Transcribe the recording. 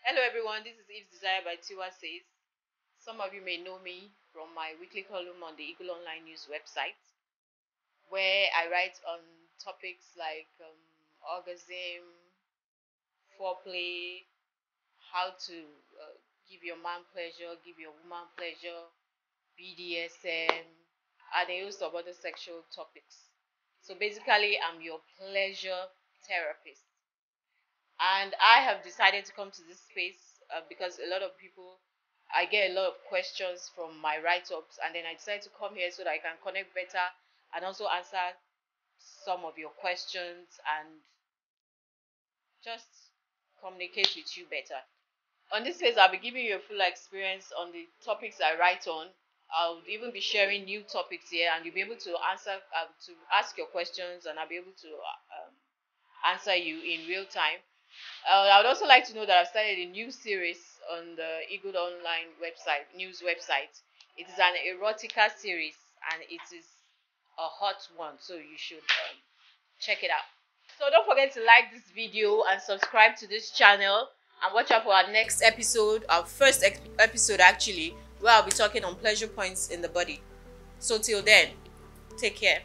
Hello everyone, this is Eve's Desire by Tiwa Says. Some of you may know me from my weekly column on the Eagle Online News website, where I write on topics like um, orgasm, foreplay, how to uh, give your man pleasure, give your woman pleasure, BDSM, and a host of other sexual topics. So basically, I'm your pleasure therapist and I have decided to come to this space uh, because a lot of people, I get a lot of questions from my write ups, and then I decided to come here so that I can connect better and also answer some of your questions and just communicate with you better. On this space, I'll be giving you a full experience on the topics I write on. I'll even be sharing new topics here, and you'll be able to answer uh, to ask your questions, and I'll be able to uh, um, answer you in real time. Uh, I would also like to know that I've started a new series on the Eagle Online website, news website. It is an erotica series and it is a hot one, so you should um, check it out. So don't forget to like this video and subscribe to this channel and watch out for our next episode, our first episode actually, where I'll be talking on pleasure points in the body. So till then, take care.